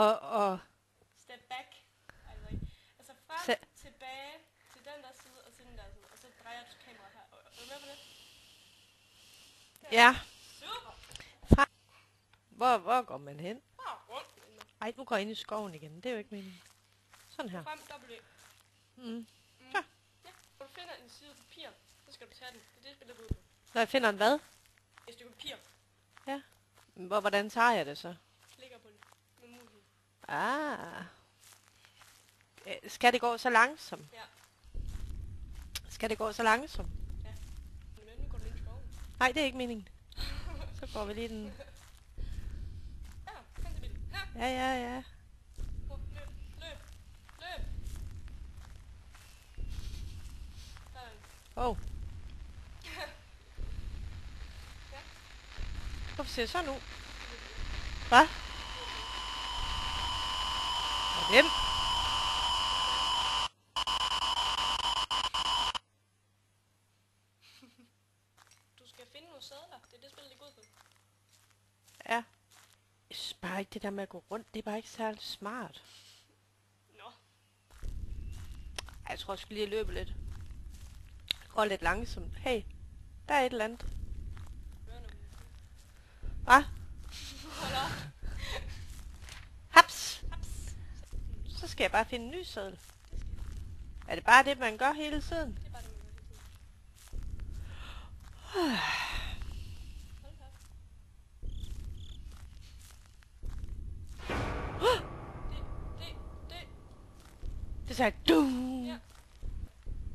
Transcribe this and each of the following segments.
og, og Step back. Ikke. Altså frem, Se- tilbage til den der side, og til den der side. Og så drejer du kameraet her. Er du med på det? ja, Super. hvor, hvor går man hen? Bare rundt. Ej, nu går jeg ind i skoven igen. Det er jo ikke meningen. Sådan her. Frem, W. Mm. Mm. Ja. Ja, når du finder en side papir, så skal du tage den. Det er det, spillet går ud på. Når jeg finder en hvad? Et stykke papir. Hvor, hvordan tager jeg det så? Musen. Ah. Øh, Skal det gå så langsomt? Ja. Skal det gå så langsomt? Men nu går ind i skoven. Nej, det er ikke meningen. Så går vi lige den. Ja. Ja, ja, ja. Oh. Hvorfor ser det sådan ud? Hvad? Og hvem? Du skal finde nogle sædler. Det er det spil, det går ud på. Ja. Jeg synes bare ikke, det der med at gå rundt, det er bare ikke særlig smart. Nå. Ej, Jeg tror, jeg skulle lige løbe lidt. Gå lidt langsomt. Hey, der er et eller andet. Hvad? Skal jeg bare finde en ny seddel. Er det bare det, man gør hele tiden? Det er bare det, man gør hele tiden. Det, sagde du. Ja.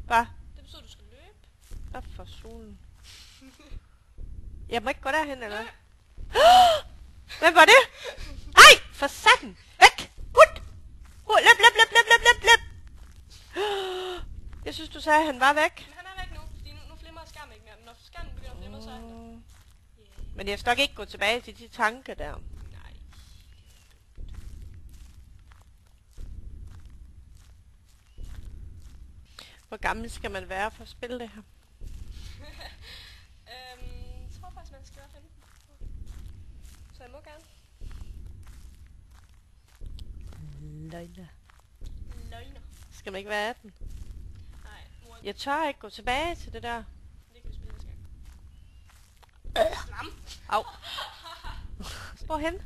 Hvad? Det betyder, du skal løbe. Hvad for solen? Jeg må ikke gå derhen, eller hvad? Hvem var det? Synes, du sagde, at han var væk. Men han er væk nu, fordi nu, nu flimrer skærmen ikke mere. Men når skærmen begynder at flimre, så er han der. Mm. Yeah. Men jeg skal nok ikke gå tilbage til de tanker der. Nej. Hvor gammel skal man være for at spille det her? øhm, jeg tror faktisk, man skal være 15. Så jeg må gerne. Løgner. Løgner. Skal man ikke være 18? Jeg tør ikke gå tilbage til det der. Au. Hvorhen?